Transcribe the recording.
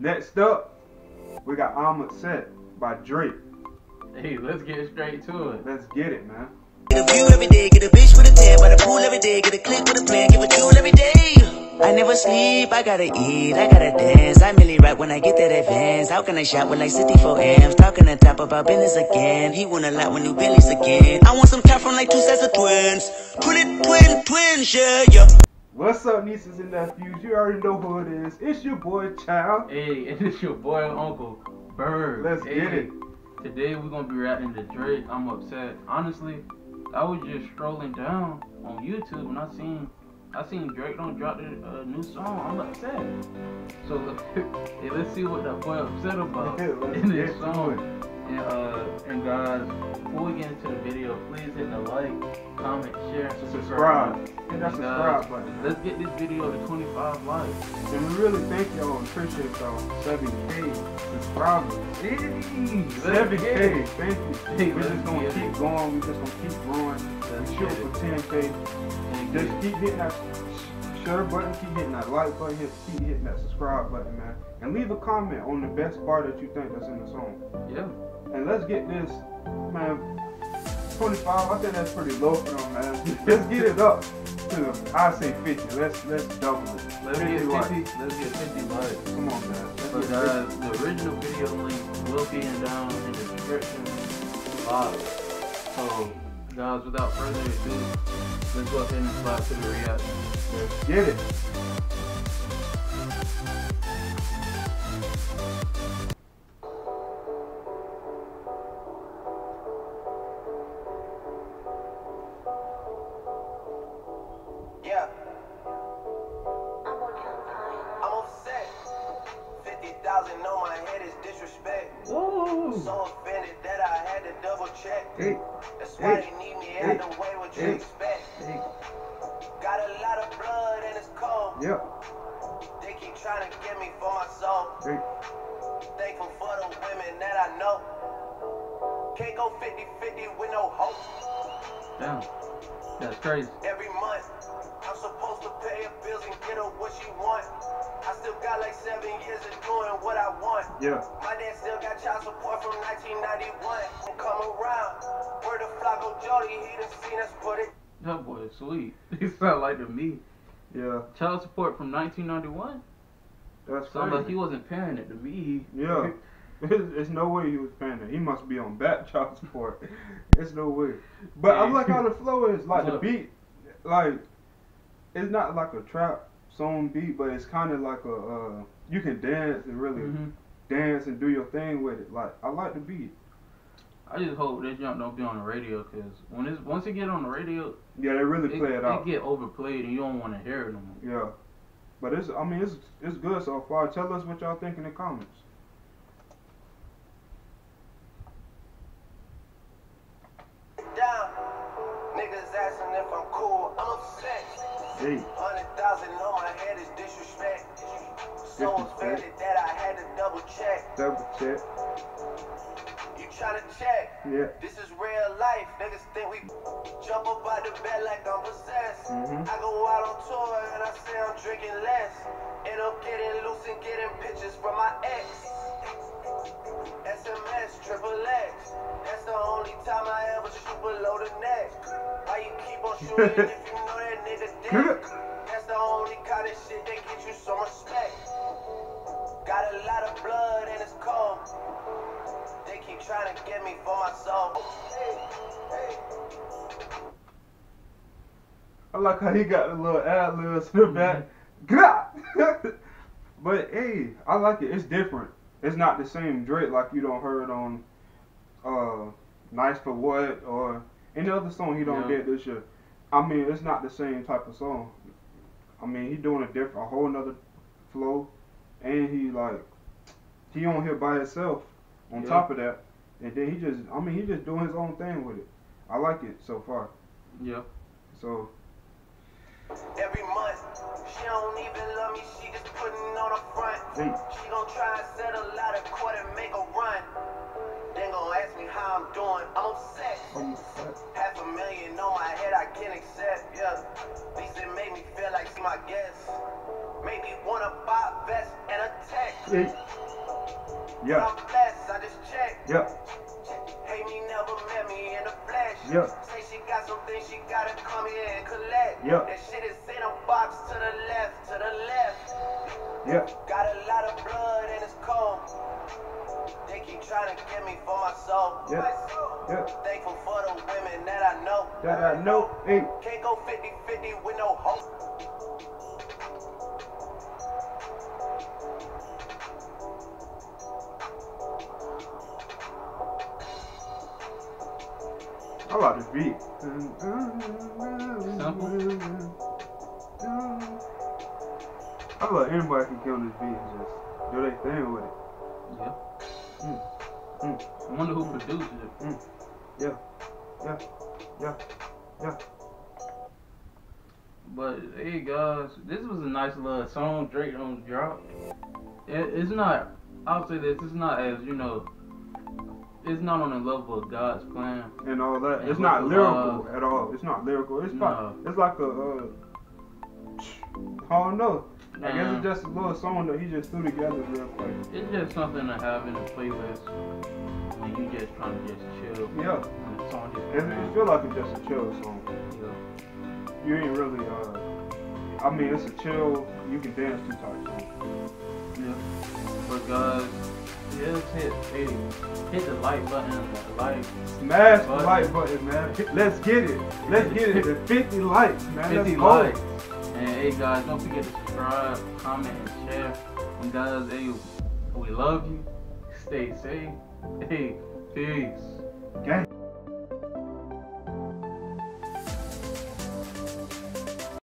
Next up, we got I'm Upset by Drake. Hey, let's get straight to it. Let's get it, man. Get a view every day, get a bitch with a tan by the pool every day, get a click with a plan, give a jewel every day. I never sleep, I gotta eat, I gotta dance. I merely rap when I get that advance. How can I shop with like 64 amps? Talking to top about business again. He want a lot with new Bentleys again. I want some top from like two sets of twins. Twin, twin, twins, yeah, yeah. What's up, nieces and nephews? You already know who it is. It's your boy, Chav. Hey, and it's your boy Uncle Burg. Let's hey, get it. Today we're gonna be rapping to Drake. I'm upset. Honestly, I was just strolling down on YouTube and I seen I seen Drake don't drop a uh, new song. I'm upset. So hey, let's see what that boy upset about in this song. And uh, and guys, before we get into the video, please hit the like, comment, share, and subscribe. Subscribe. That subscribe button. Let's get this video to 25 likes. And we really thank y'all and appreciate y'all. 7K subscribers. Hey, 7K. Thank you. Hey, We're just gonna keep going. We're just gonna keep growing. Let's We shoot for 10K. And Just keep hitting that share button, keep hitting that like button, hit, keep hitting that subscribe button, man. And leave a comment on the best part that you think that's in the song. Yeah. And let's get this, man. 25, I think that's pretty low for them, man. Let's get it up to, I say 50. Let's let's double it. Let's get 50. likes. Let's get 50 likes. Come on, man. Let's But get uh, guys, the original video link will be in down in the description box. So, guys, without further ado, let's go ahead and slide to the reaction. Let's get it. 50,000 on my head is disrespect. Ooh. So offended that I had to double check. Hey, That's why Hey. they need me Hey. out the way what you expect. Got a lot of blood and it's cold. yep, They keep trying to get me for my soul. Thankful for the women that I know. Can't go 50-50 with no hope. Damn. That's crazy. Every month, I'm supposed to pay her bills and get her what she want. I still got like seven years of doing what I want. yeah. My dad still got child support from 1991. Come around, where the Flacco Jody, he done seen us put it. That boy is sweet. He sound like to me. Yeah, Child support from 1991? that's Sound like he wasn't paying it to me. Yeah. There's, there's no way he was paying it. He must be on back child support. There's no way. But I'm like how the flow is. Like the beat, like it's not like a trap song beat, but it's kind of like a uh, you can dance and really Mhm. dance and do your thing with it. Like I like the beat. I just hope this jump don't be on the radio because when it's once it get on the radio, Yeah, they really it, play it out. It get overplayed and you don't want to hear it no more. Yeah. But it's I mean it's it's good so far. Tell us what y'all think in the comments. Down. Niggas asking if I'm cool. I'm upset. Hey, Hundred thousand on So Disrespect. offended that I had to double check. double check. You tryna check? Yeah. This is real life. Niggas think we jump up out the bed like I'm possessed. Mhm. I go out on tour and I say I'm drinking less. End up getting loose and getting pictures from my ex. SMS, triple X. That's the only time I ever shoot below the neck. Why you keep on shooting if you know that nigga dead? That's the only kind of shit that get you some respect. Blood and it's cold. They keep trying to get me for my soul. Hey, hey. I like how he got the little ad libs in the back. But hey, I like it. It's different. It's not the same Drake like you don't heard on uh Nice for What or any other song he don't Yeah. get this year. I mean, it's not the same type of song. I mean, he doing a different, a whole another flow, and he like he on here by himself. On Yeah. top of that, and then he just, I mean, he just doing his own thing with it. I like it so far. Yeah. So Every month, she don't even love me, she just putting on a front. Hey. She gon' try and settle out of court and make a run. Then gon' ask me how I'm doing. I'm upset. um, Half a million on my head, I can't accept, yeah. At least it made me feel like see my guess. Made me wanna buy a vest and a tech. hey, Yeah. I'm blessed, I just checked. Yep. Hate me, never met me in the flesh. Yep. Say she got something she gotta come here and collect. Yep. That shit is in a box to the left, to the left. Yep. Got a lot of blood and it's cold. They keep trying to get me for my soul. Yep. Yep. Thankful for the women that I know. That I know. Hey. Can't go 50 50 with no hope. Like this beat. I love anybody can get on this beat and just do their thing with it. Yeah. Mm. Mm. I wonder who produces it. Yeah. Yeah. Yeah. Yeah. But hey guys, this was a nice little song Drake on drop. It, it's not. I'll say this. It's not as you know. It's not on the level of God's plan. And all that. And It's not lyrical love. at all. It's not lyrical. It's No. probably, it's like a uh, I don't know. I guess it's just a little song that he just threw together real quick. It's just something to have in the playlist when you just trying to just chill. Yeah. And the song just It, it feel like it's just a chill song. Yeah. You ain't really uh I mean it's a chill you can dance to type song. Just hit hey, hit the like button, like Smash the like button, man. Let's get it. Let's get it to 50 likes, man. 50 Let's go. likes. And hey guys, don't forget to subscribe, comment, and share. And guys, hey, we love you. Stay safe. Hey, peace. Gang.